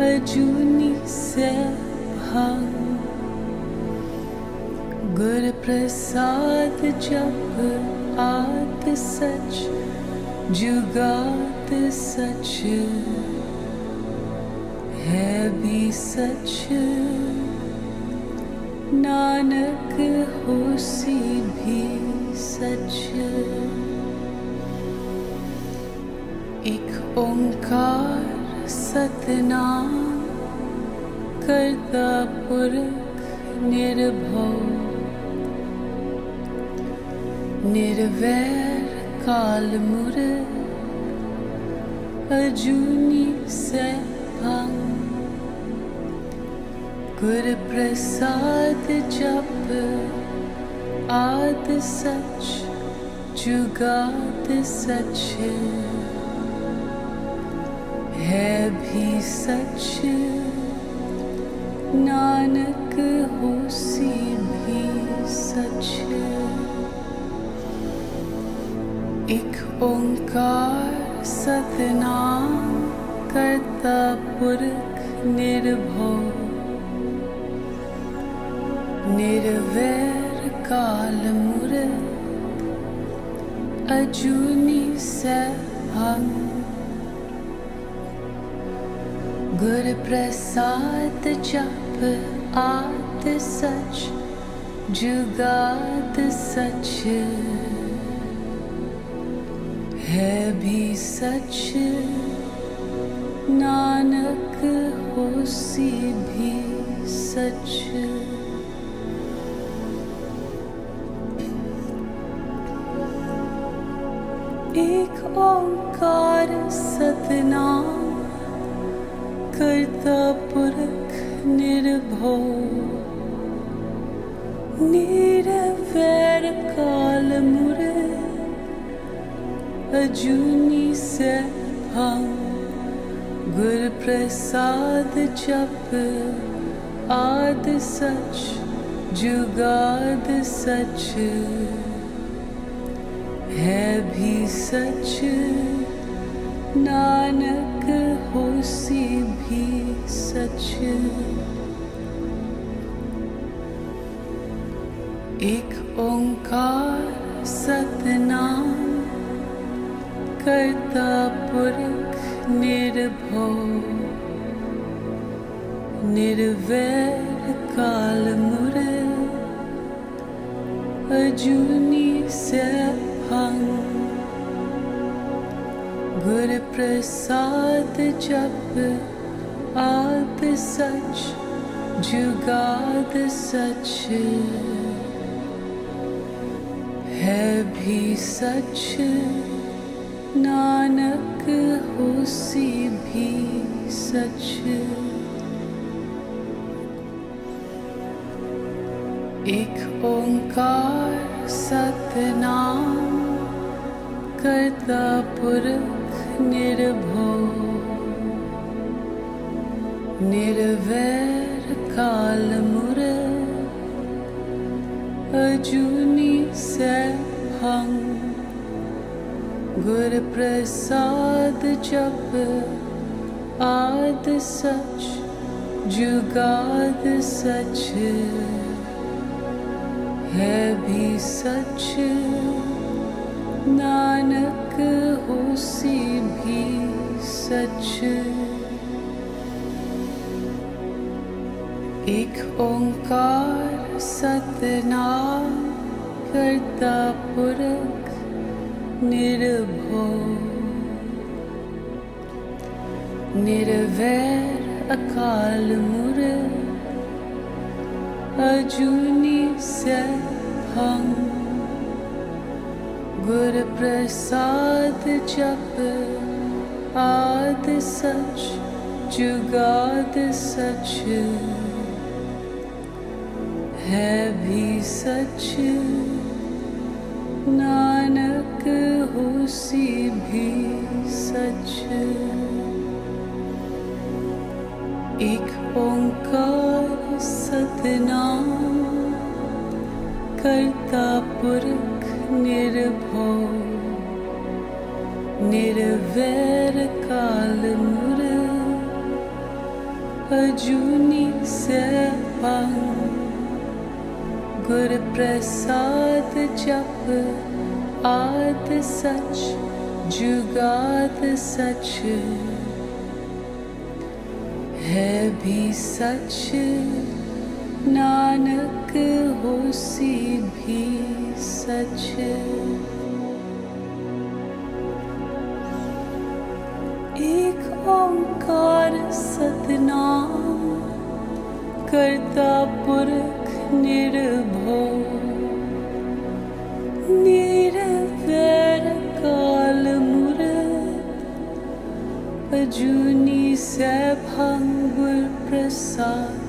अजूनी से भंग गुर प्रसाद जप आत सच, जुगात सच, है भी सच। नानक होसी भी सच। एक ओंकार सतनाम करता पुरख निर्भव। निर्वैर काल मुर अजूनी से गुर प्रसाद जप आद सच जुगाद सच है भी सच। नानक होसी भी सच। एक ओंकार सतनाम करता पुरख निर्भव निर्वैर काल मुर अजूनी से भंग गुर प्रसाद जप आद सच जुगाद सच। है भी सच नानक होसी भी सच। एक ओंकार सतनाम करता पुरख निर्भव। निरवैर काल मुर अजूनी से भंग गुर प्रसाद जप आद सच, जुगाद सच। है भी सच नानक होसी भी सच। एक ओंकार सतनाम करता पुरख निर्भव निर्वैर काल मुर अजूनी से भंग प्रसाद जप आद सच, जुगाद सच। है भी सच, नानक होसी भी सच। एक ओंकार सतनाम करता पुरख निर्भव निर्वैर काल मुर अजूनी से भंग गुर प्रसाद जप आद सच जुगाद सच। है भी सच नानक होसी भी सच। एक ओंकार सतनाम करता पुरख निर्भव निर्वैर अकाल मुर अजूनी से भंग गुर प्रसाद जप आद सच जुगाद सच। है भी सच नानक होसी भी सच। एक ओंकार सतनाम करता पुरख निर्भव निर्वैर काल मुर अजूनी से गुर प्रसाद जप आद सच जुगाद सच। है भी सच नानक होसी भी सच। एक ओंकार सतनाम करता पुरख निर्भो निरवैर काल मुरत अजूनी सैभंगुर प्रसाद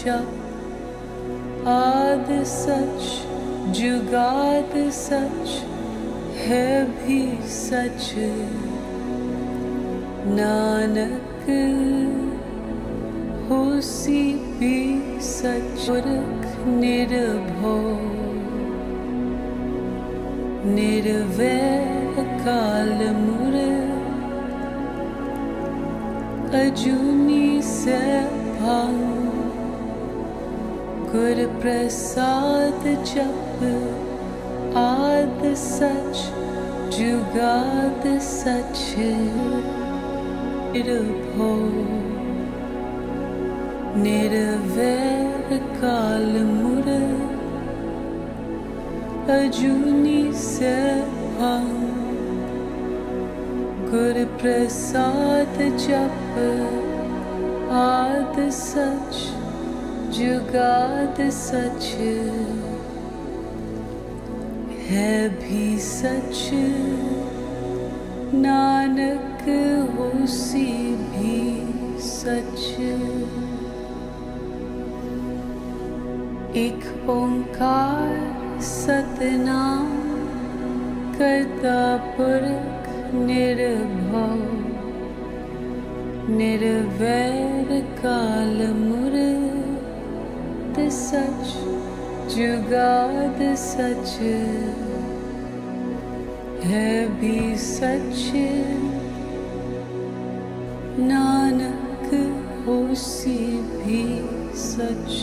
जप आद सच जुगाद सच है भी सच। नानक होसी भी सचुरख निर्भो निर्वैर काल मुर अजूनी से भांग गुर प्रसाद जप आद सच जुगाद सच निर्भो निर्वैर काल मुर अजूनी से गुर प्रसाद जप आद सच जुगाद सच है भी सच। नानक होसी भी सच। एक ओंकार सतनाम करता पुरख निर्भव। निर्वैर काल मुरत सच जुगाद सच है भी सच। नानक होसी भी सच।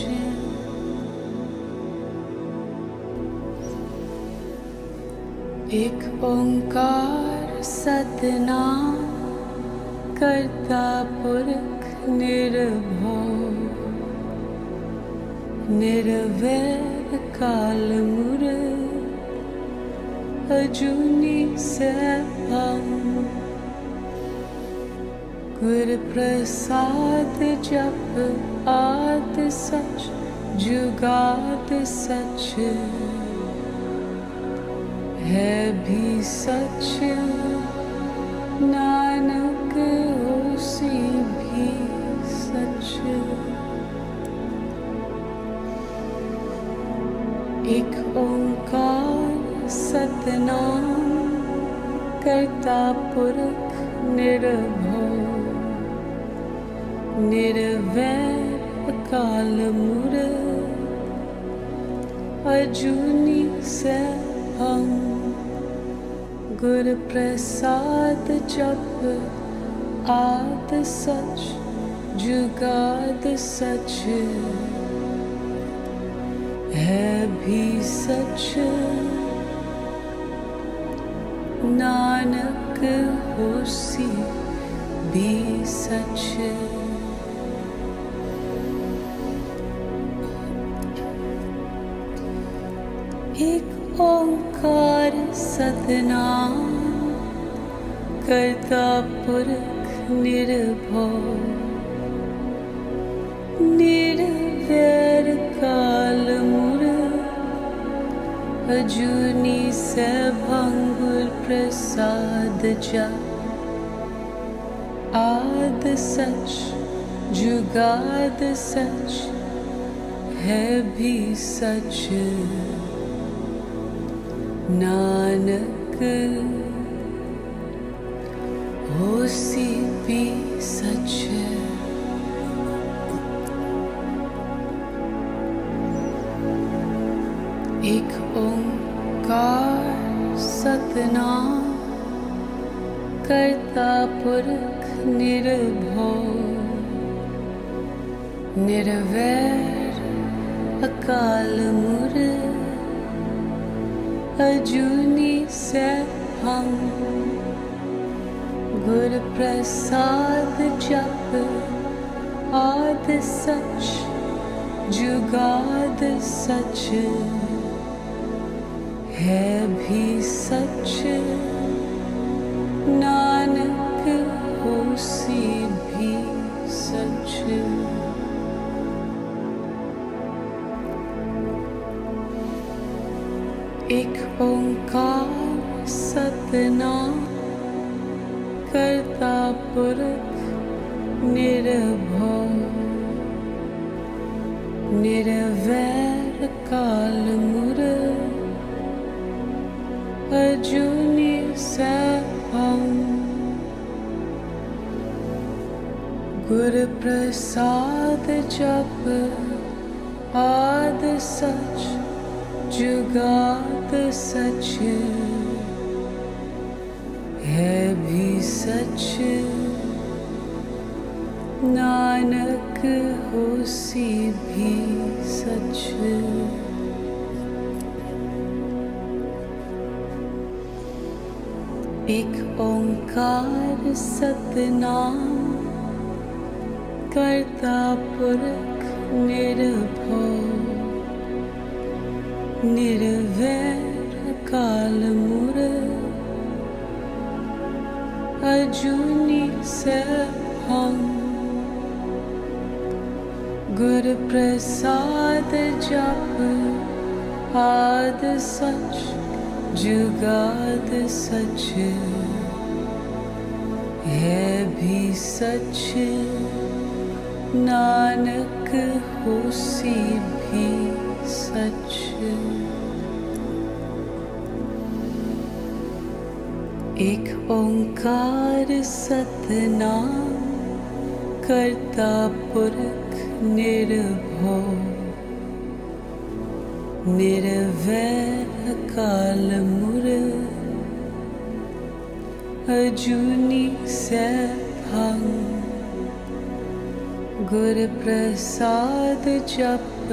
एक ओंकार सतनाम करता पुरख निर्भो निर्वैर काल मुर, अजूनी से गुर प्रसाद जप आद सच, जुगाद सच। है भी सच नानक पुरख निर्भो। निर्वैर काल मुर अजूनी से हम गुर प्रसाद जप। आद सच। जुगाद सच। है भी सच नानक होसी भी सच। एक ओंकार सतनाम करता पुरख निर्भो निर्वैर काल मुर अजूनी से भंगुर प्रसाद जा। आद सच जुगाद सच है भी सच। नानक होसी भी सच। एक ख निर्भो निर्वैर अकल अजुनि सङ्गप्रसाद जाद सच जुगाद सच हे भी सच ना ओंकार सतनाम करता पुरख निर्भव निर्वैर काल मुर अजूनी सैभं गुर प्रसाद जप आद सच जुगाद सच है भी सच। नानक होसी भी सच। एक ओंकार सतनाम करता पुरख निर्भव निर्वैर काल मुर अजूनी सैभं। गुर प्रसाद जप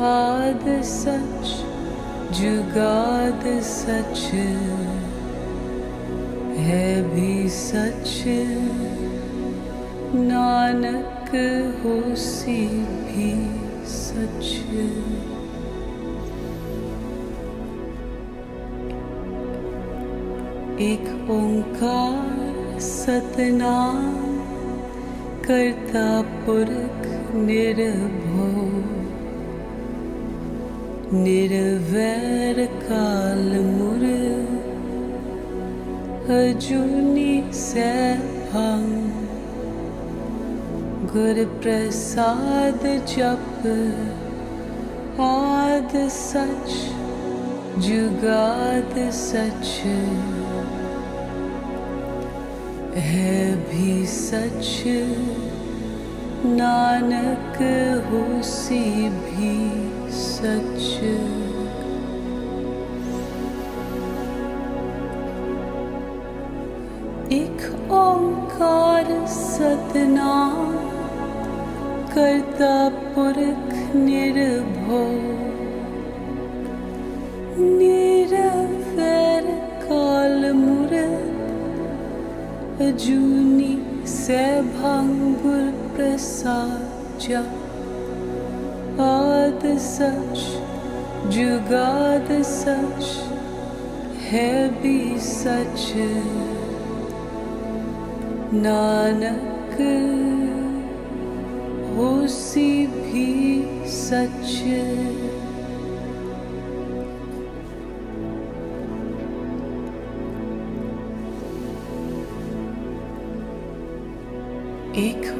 आद सच जुगाद सच। है भी सच नानक होसी भी सच एक ओंकार सतनाम करता पुरख निर्भव निर्वैर काल मुर अजूनी सैभं गुर प्रसाद जप आद सच जुगाद सच है भी सच? नानक होसी भी सच? एक ओंकार सतनाम करता पुरख निर्भव निरवैर अजूनी सैभंगुर प्रसाद आद सच जुगाद सच भी सच। नानक होसी भी सच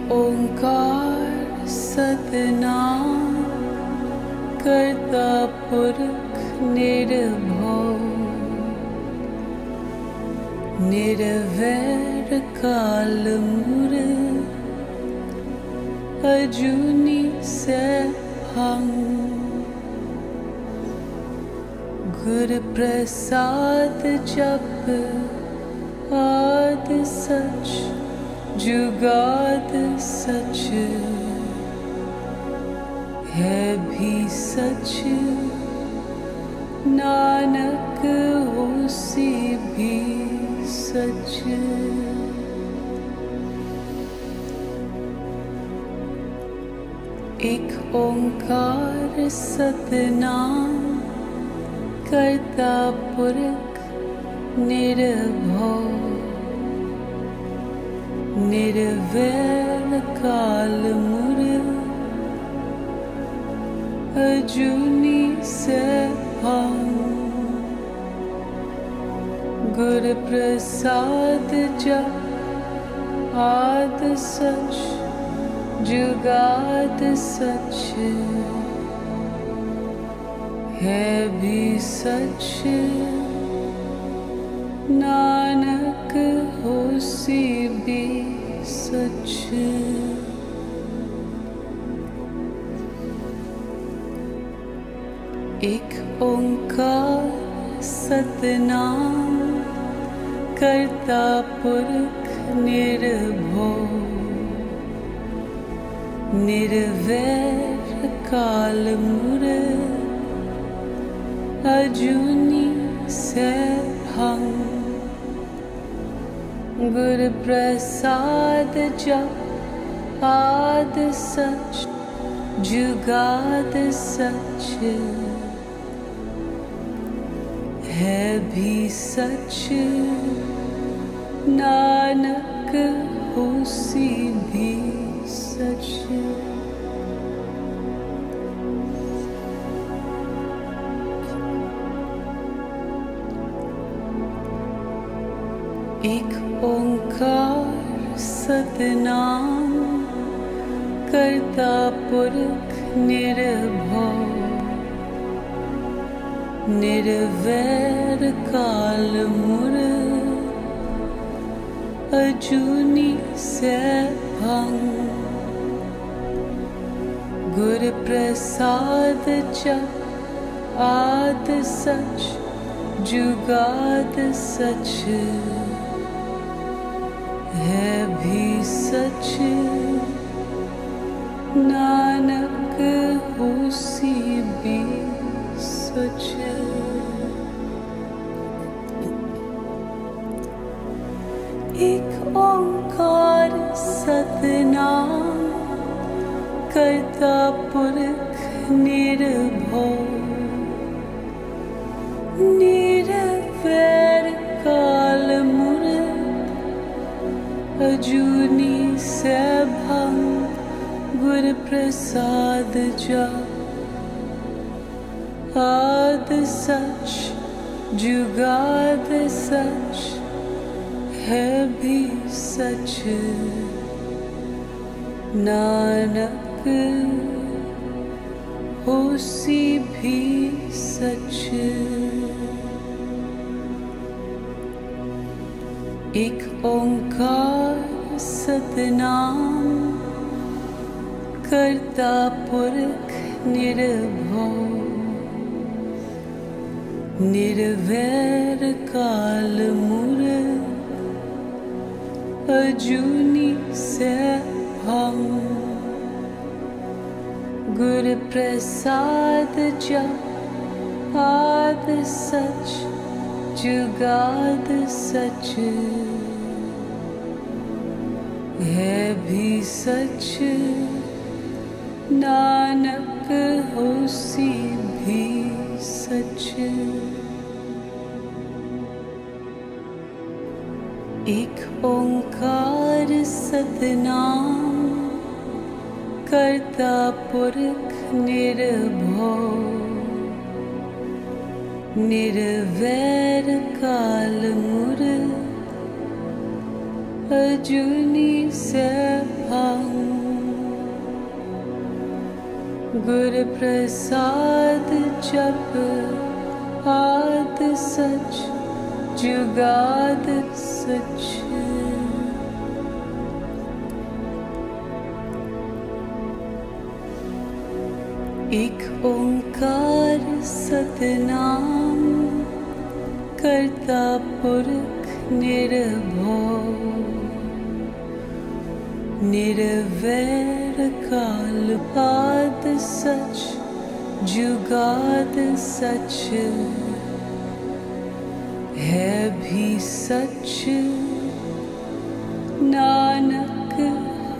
एक ओंकार सतनाम करता पुरख निर्भव निर्वैर काल प्रसाद जप आद सच जुगाद सच है भी सच। नानक होसी भी सच। एक ओंकार सतनाम करता पुरख निर्भव निर्वैर काल मुर अजूनी से गुर प्रसाद जप आद सच जुगाद सच। है भी सच नानक होसी भी एक ओंकार सतनाम करता पुरख निर्भो निर्वैर काल मुर अजूनी से भंग गुर प्रसाद जप आद सच जुगाद सच। है भी सच नानक होसी भी सच सतनाम करता पुरख निर्भव निर्वैर काल मुर अजूनी से भंग गुर प्रसाद जप आद सच जुगाद सच है भी सच। नानक होसी भी सच। एक ओंकार सतनाम करता पुरख निर्भो निरवैर अजूनी से भंग गुर प्रसाद जा। आद सच जुगाद सच है भी सच। नानक होसी भी सच। एक ओंकार सतनाम करता पुरख निर्भो निर्वैर काल मुर अजूनी से भंग गुर प्रसाद जप आद सच जुगाद सच है भी सच। नानक होसी भी सच। एक ओंकार सतनाम करता पुरख निर्भो निर्वैर काल मुर अजूनी गुर प्रसाद जप आद सच जुगाद सच। एक ओंकार सतनाम करता पुरख निर्भो निर्वैर काल पाद सच जुगाद सच। है भी सच नानक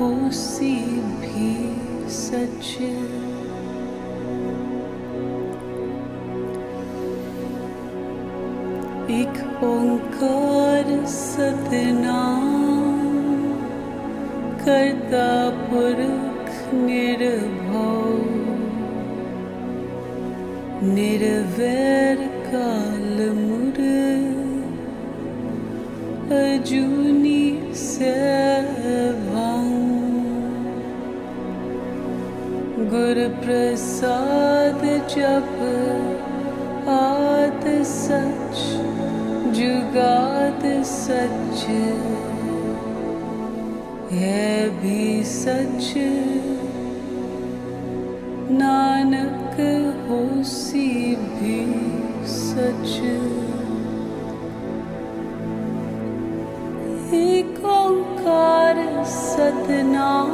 होसी भी सच। एक ओंकार सतनाम करता पुरख निर्भव निर्वैर काल अजूनी सेभंग गुर प्रसाद जप आद सच जुगाद सच है भी सच। नानक होसी भी सच। एक ओंकार सतनाम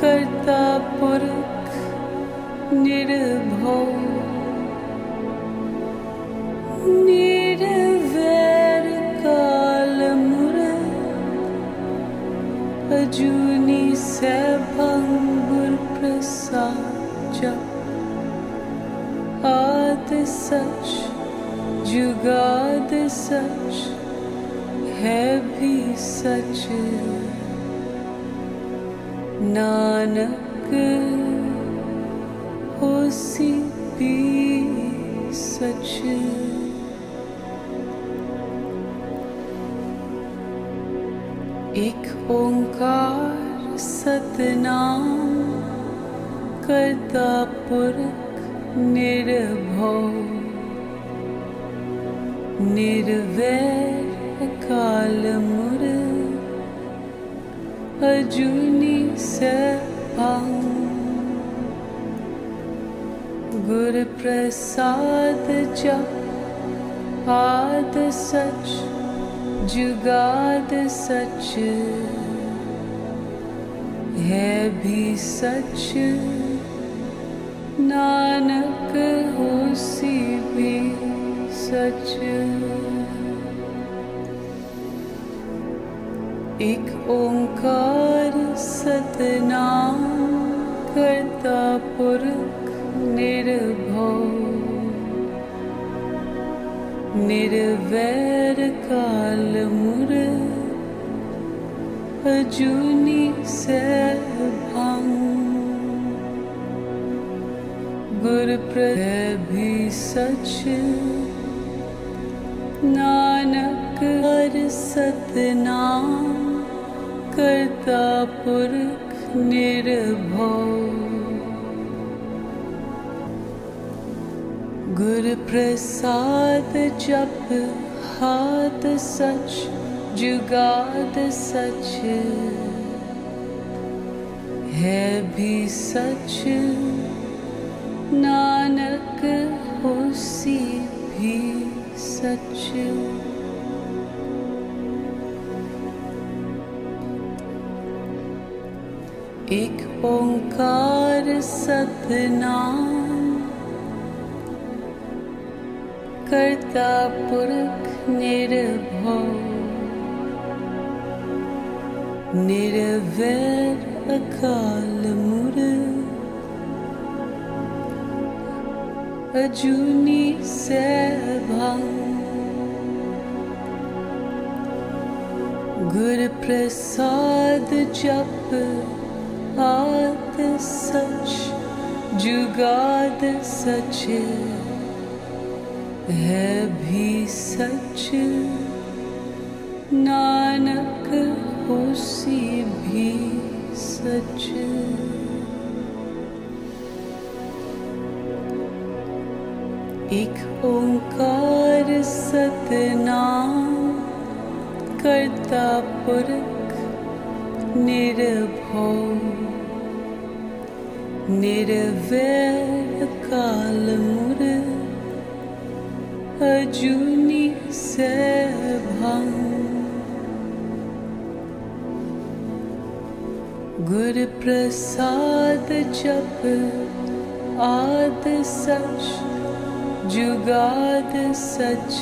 करता पुरख निर्भव है भी सच। नानक होसी भी सच। एक ओंकार सतनाम करता पुरख निर्भव। निर्वैर काल अजूनी सभांग गुर प्रसाद जप आद सच जुगाद सच। है भी सच नानक होसी भी सच एक ओंकार सतनाम करता पुरख निर्भव। निर्वैर काल मुर अजूनी सैभंग प्रद भी सच। नानक हर सतनाम करता पुरख निर्भव। गुर प्रसाद जप हाथ सच, जुगाद सच। है भी सच, नानक होसी भी सच। एक ओंकार सतनाम। करता पुरख निर्भव। निर्वैर अकाल मुर। अजूनी सैभंग गुर प्रसाद जप आद सच, जुगाद सच है भी सच। नानक होसी भी सच। एक ओंकार सतनाम करता पुरख निर्भव निर्वैर काल अजूनी सैभंग गुर प्रसाद जप आद सच जुगाद सच।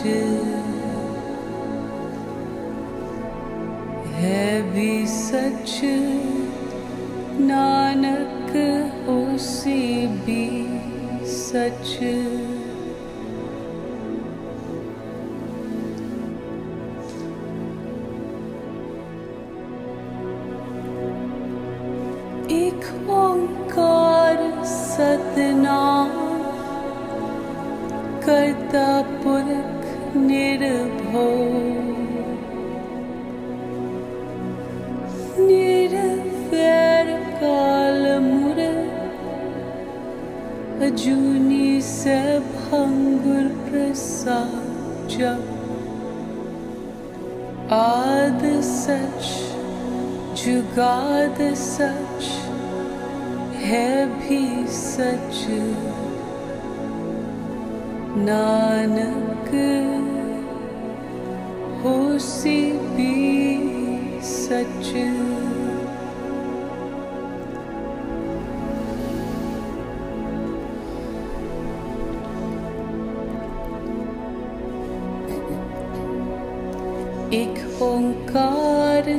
है भी सच नानक सच। ओंकार करता पुरख निर्भो अजूनी से भंगुर प्रसाद जप आद सच जुगाद सच है भी सच। नानक होसी भी सच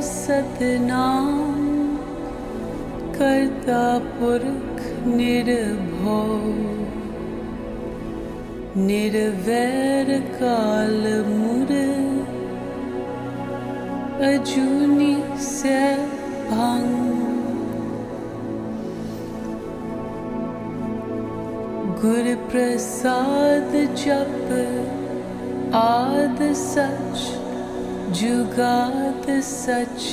सतनाम करता पुरख निर्भो निर्वैर काल मुर अजूनी से भंग गुर प्रसाद जप आद सच सच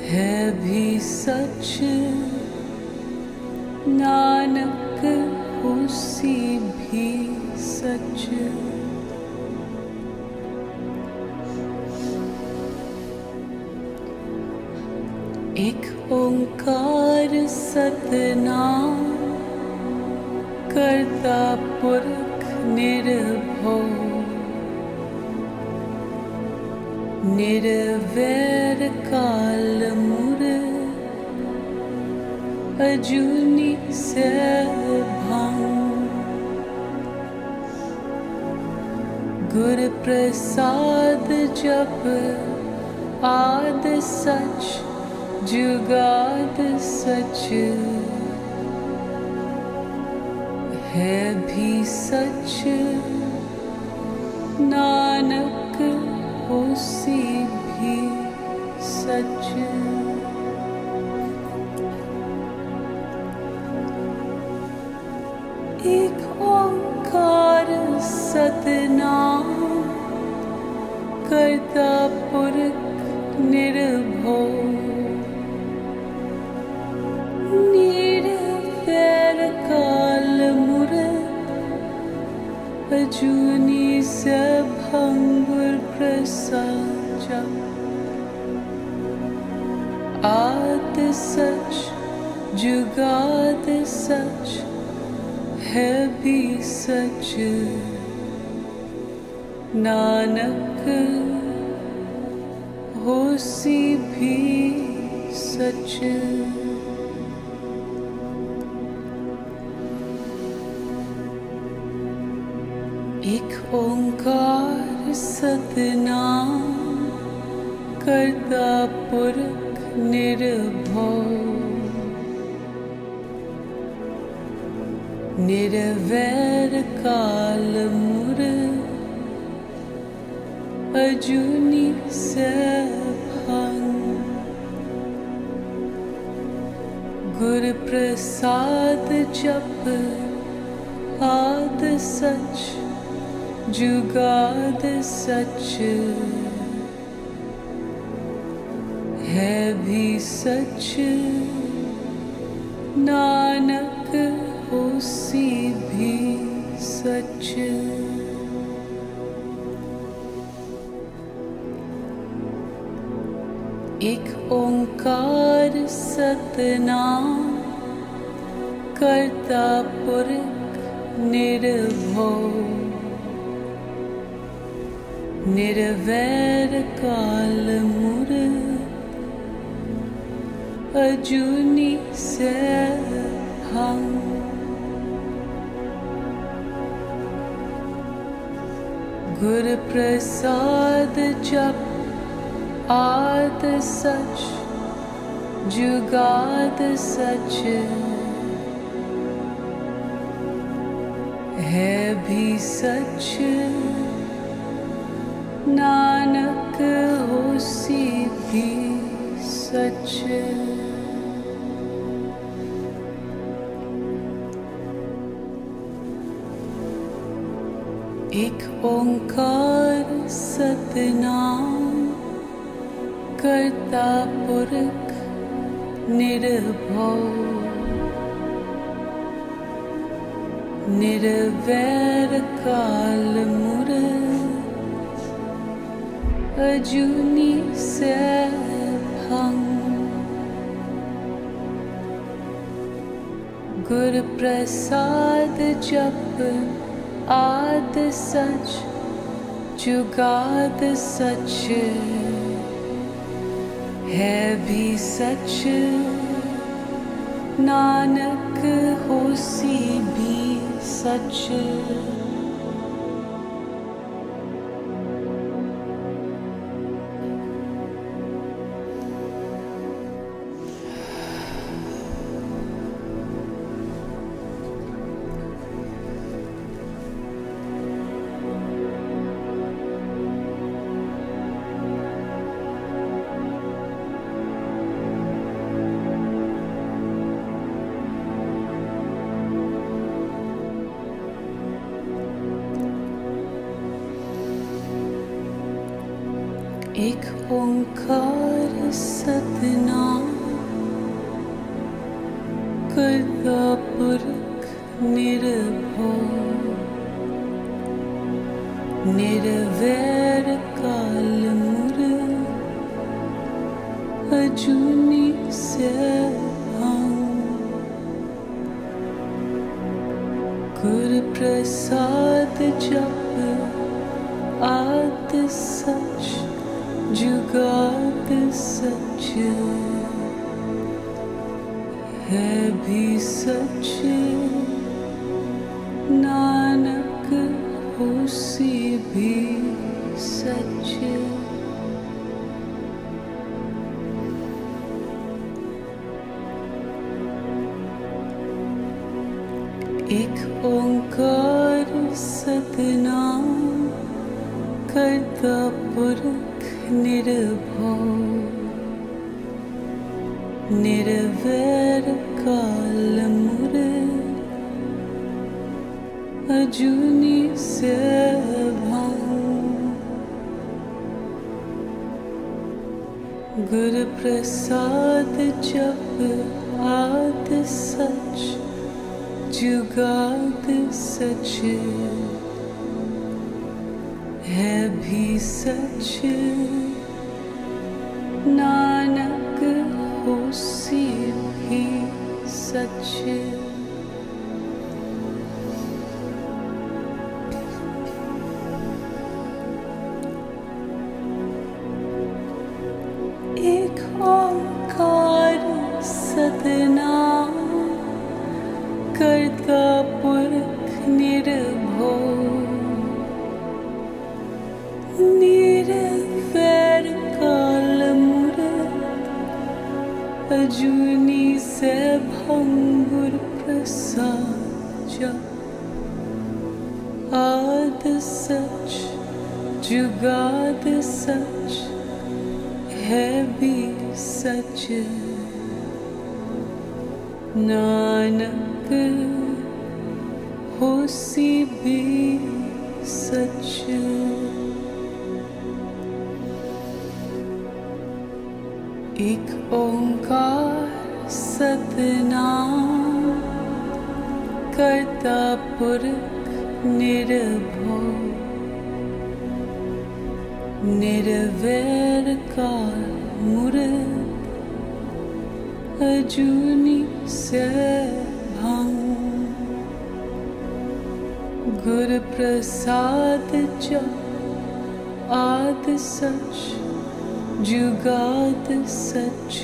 है भी सच। नानक उसी भी सच। एक ओंकार सतनाम करता पुरख निर्भो निर्वैर काल मुर अजूनी से भंग गुर प्रसाद जप आद सच जुगाद सच। है भी सच नानक उसी भी सच सच है सच। नानक होसी भी सच। एक ओंकार सतनाम करता पुरख निर्भो निर्वैर काल मुर अजूनी से प्रसाद जप आद सच जुगाद सच। है भी सच नानक होसी भी सच। एक ओंकार सतनाम करता पुरख निर्भो निर्वैर काल मुर अजूनी से हम गुर प्रसाद जप आद सच जुगाद सच। है भी सच नानक होसी भी सच एक ओंकार सतनाम करता पुरख निर्भव। निर्वैर काल मुर अजूनी से भंग गुर प्रसाद जप आद सच जुगाद सच है भी सच। नानक होसी भी सच अजूनी से हम गुर प्रसाद जप आद सच जुगाद सच है भी सच नानक पुरख निर्भव निर्वैर काल मुर अजूनी से गुर प्रसाद जप आद सच जुगाद सच। है भी सच नानक अजूनी से भंगुर प्रसाद आद सच जुगाद सच है सच। नानक होसी भी सच ओंकार सतनाम करता पुरख निर्भव निर्वैर काल मुर अजूनी से भंग। गुर प्रसाद जप आद सच जुगात सच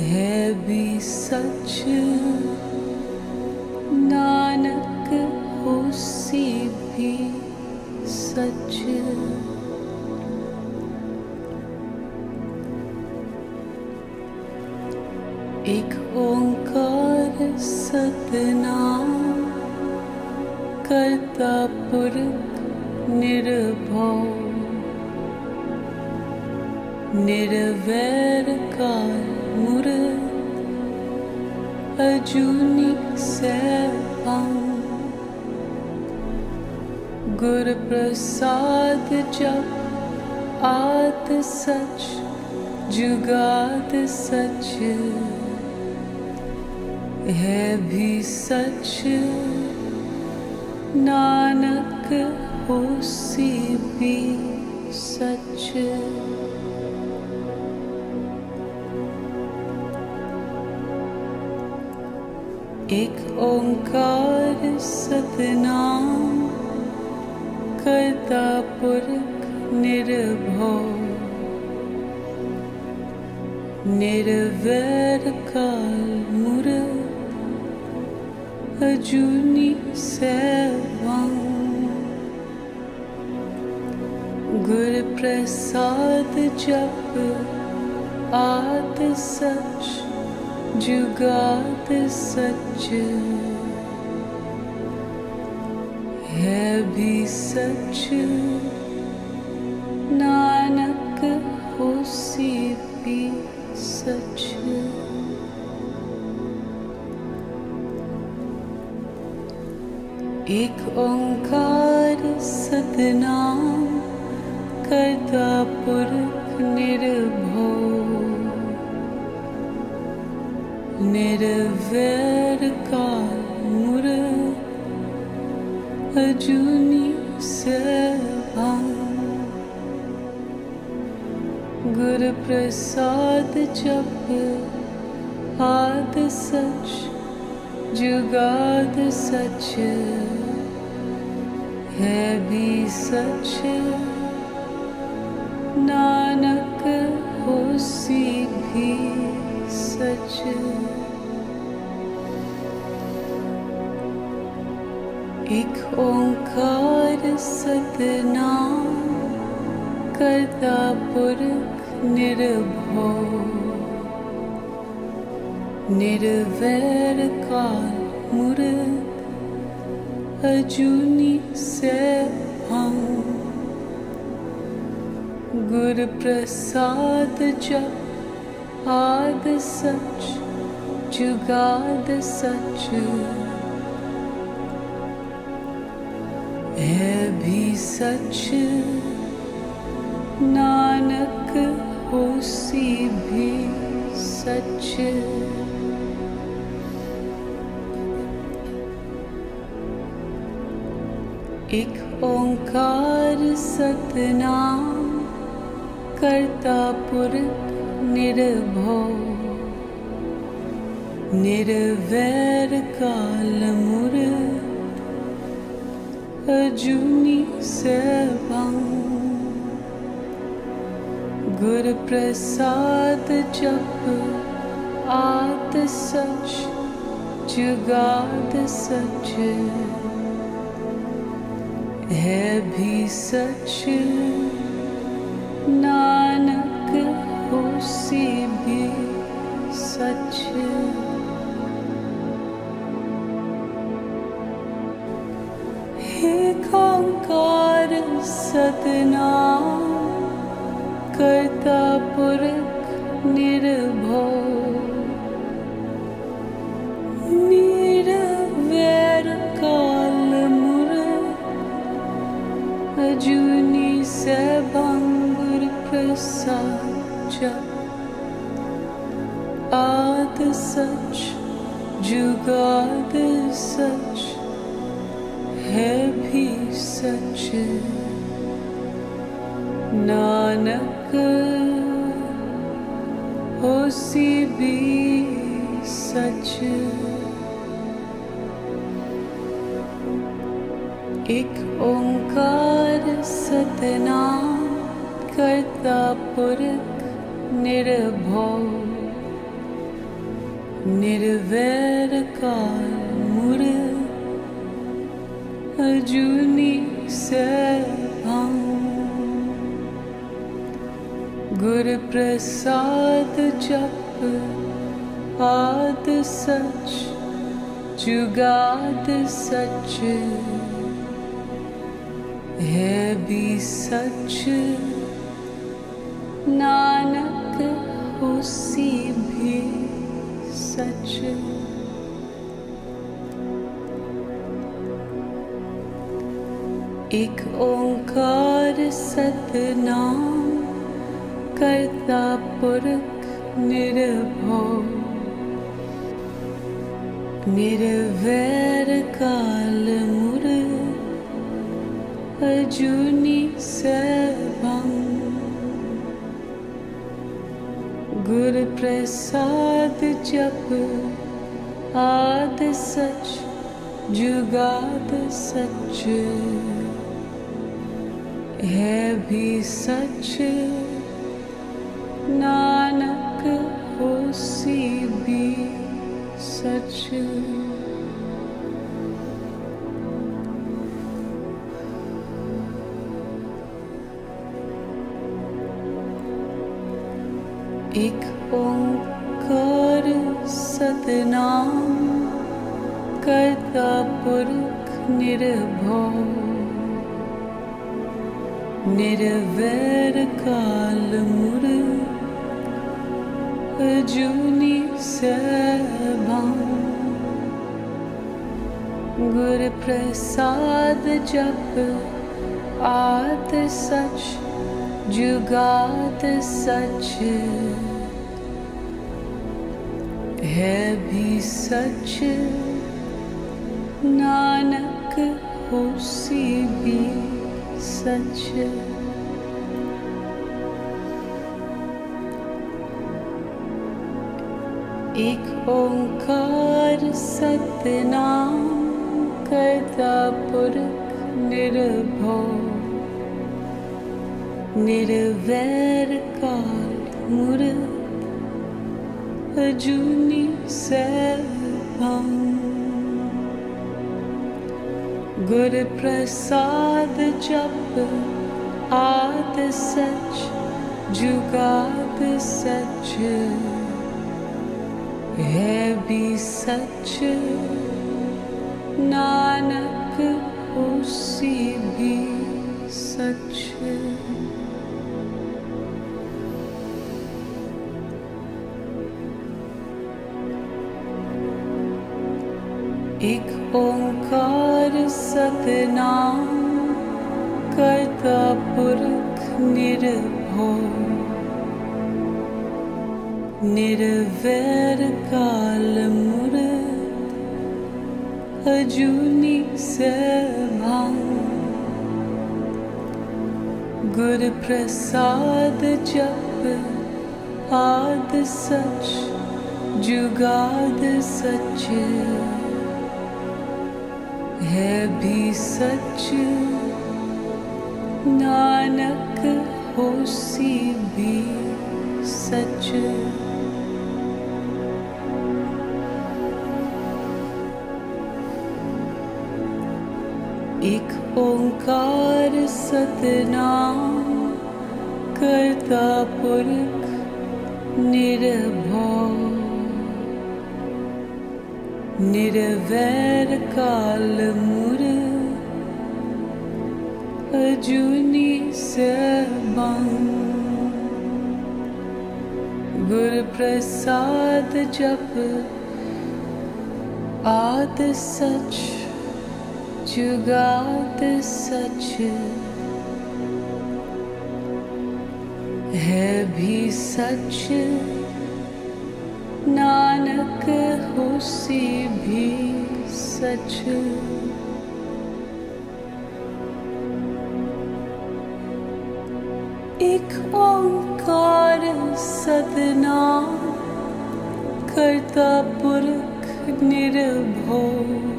है भी सच गुर प्रसाद जप आद सच जुगाद सच। है भी सच नानक होसी भी सच। एक ओंकार सतनाम करता पुरख निर्भव निर्वैर काल मुर अजूनी सैवां गुर प्रसाद जप आद सच जुगाद सच एक ओंकार सतनाम करता पुरख निर्भव निर्वैर काल अजूनी सैभं गुर प्रसाद जप आद सच जुगाद सच है भी सच नानक होसी भी सच एक ओंकार सतनाम करता पुरख निर्भव निर्वैर काल मुर अजूनी सैभं गुर प्रसाद जप आद सच जुगाद सच भी सच। नानक होसी भी सच। एक ओंकार सतनाम करता पुरख निर्भव। निर्वैर काल अजूनी सैभं गुर प्रसाद जप आद सच जुगाद सच। है भी सच नानक होसी भी सच सतनाम करता पुरख निर्भव निरवैर काल मुर अजूनी सैभंगुर आद सच, जुगाद सच, है भी सच। नानक होसी भी सच। एक ओंकार सतनाम करता निर्वैर काल मुर अजूनी सैभं गुर प्रसाद जप आद सच जुगाद सच। है भी सच नानक होसी भी सच। एक ओंकार सतनाम करता पुरख निर्भव निर्वैर काल मुर अजूनी सैभं गुर प्रसाद जप आद सच जुगाद सच। है भी सच नानक होसी भी सच। एक ओंकार सतनाम करता पुरख निर्भव। निर्वैर काल मुर अजूनी सैभं। गुर प्रसाद जप आद सच जुगाद सच। है भी सच नानक होसी भी सच एक ओंकार सतनाम करता पुरख निर्भव निर्वैर काल मुर अजूनी सैभं गुर प्रसाद जप आद सच जुगाद सच है भी सच। नानक होसी भी सच। एक ओंकार सतनाम करता पुरख निर्भव अजूनी सैभं। गुर प्रसाद जप आद सच जुगाद सच। है भी सच नानक होसी भी सच एक ओंकार सतनाम करता काल मुर अजूनी सैभं गुर प्रसाद जप आद सच जुगाद सच है भी सच नानक होसी भी सच एक ओंकार सतनाम करता पुरख निर्भव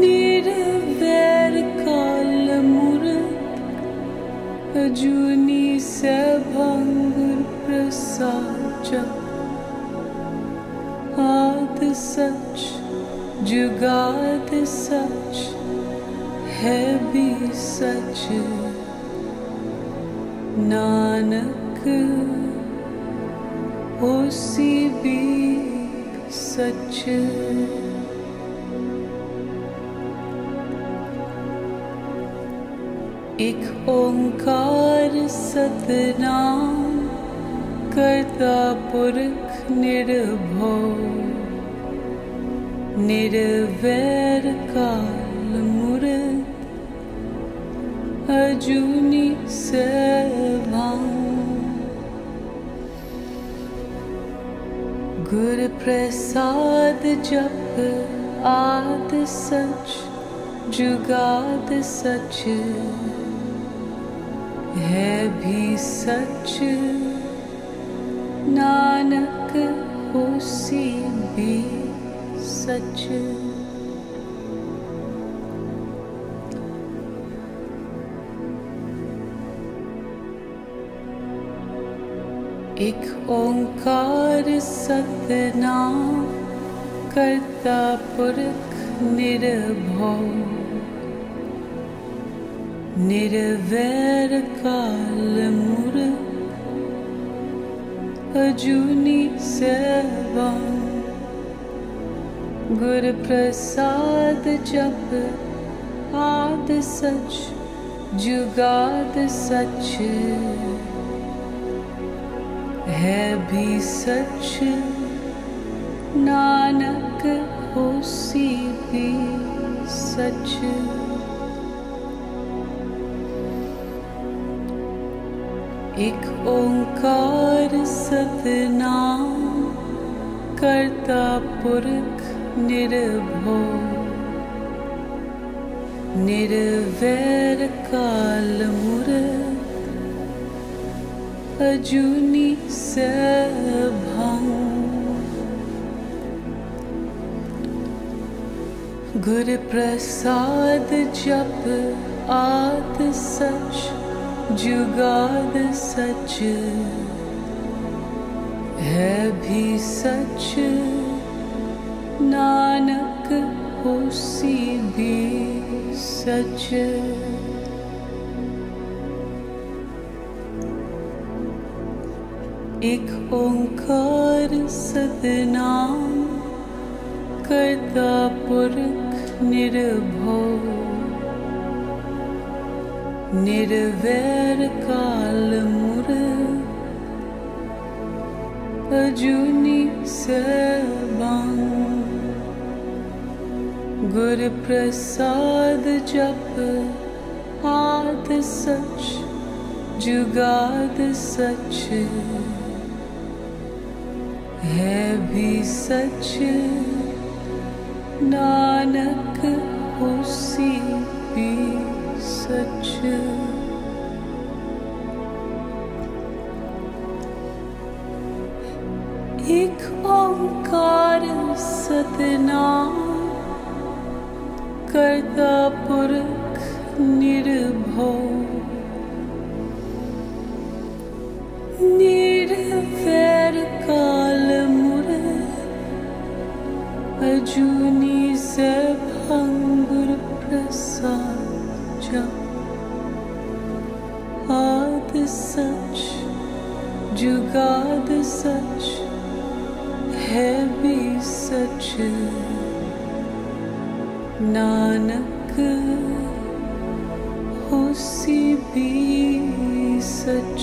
निर्वैर काल मूरत अजूनी सैभंग प्रसाद जप आद सच जुगाद सच है सच। नानक होसी भी सच एक ओंकार सतनाम करता पुरख निर्भो निर्वैर काल अजूनी सेवा गुर प्रसाद जप आद सच जुगाद सच है भी सच। नानक होसी भी सच। एक ओंकार सतनाम करता पुरख निर्भव निर्वैर काल मुर अजूनी सेवा। गुर प्रसाद जप आद सच जुगाद सच। है भी सच नानक होसी भी सच एक ओंकार सतनाम करता पुरख निर्भो। निर्वैर काल मुर अजूनी गुर प्रसाद जप आद सच जुगाद सच है भी सच। नानक होसी भी सच। एक ओंकार सतनाम करता पुरख निर्भो निर्वैर काल मुर अजूनी सेवां गुर प्रसाद जप आद सच जुगाद सच। है भी सच नानक होसी भी सच एक ओंकार सतनाम करता पुरख निर्भो सच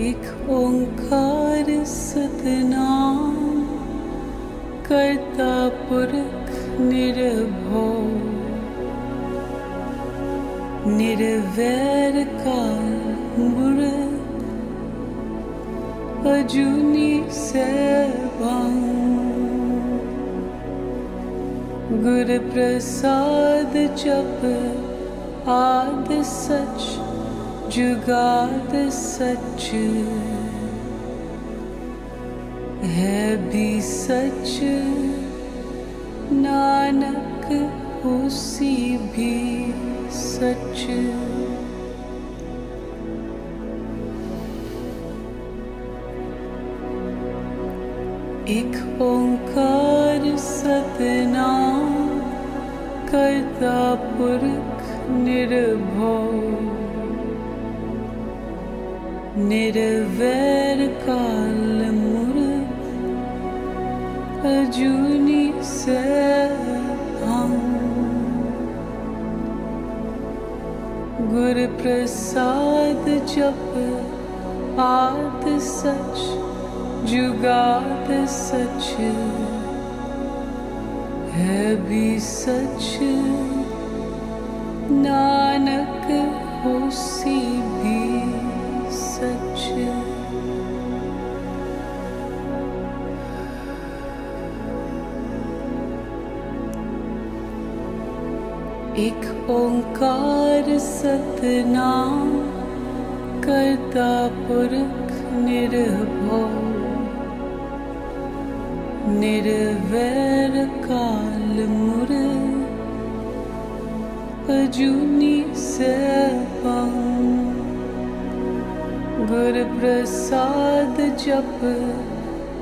एक ओंकार सतनाम करता पुरख निर्भो मुरत अजूनी सेवा गुर प्रसाद जप आद सच जुगाद सच। है भी सच नानक उसी भी सच। एक ओंकार सतनाम करता पुरख निर्भव निर्वैर काल मूर्त अजूनी से गुर प्रसाद जप आद सच जुगाद सच भी सच। नानक होसी भी सच। एक ओंकार सतनाम करता निर्भव निर्वैर काल मुर अजूनी से गुर प्रसाद जप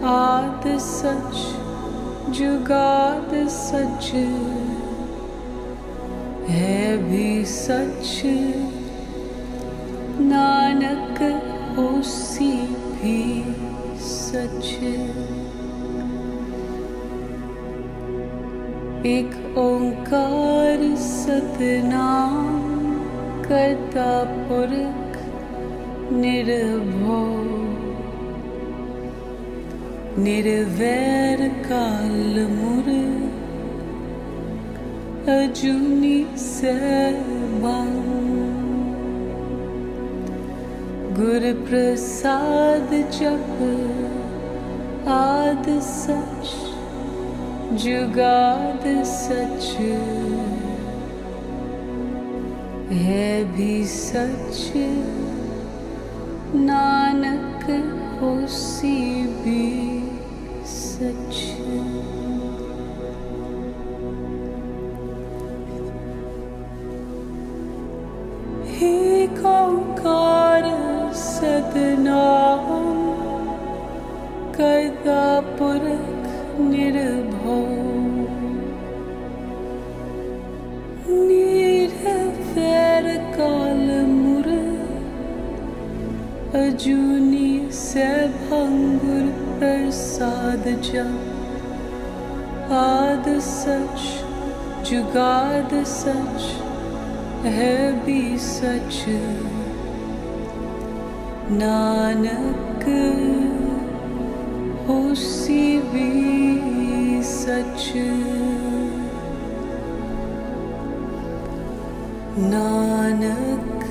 आद सच जुगाद सच। है भी सच नानक होसी भी सच एक ओंकार सतनाम करता पुरख निर्भव निर्वैर काल मुर अजूनी गुर प्रसाद जप आद सच जुगाद सच। है भी सच। नानक होसी भी सच। सतनाम करता पुरख अजूनी सैभंगुर प्रसाद आद सच जुगाद सच है भी सच। नानक होसी भी सच। नानक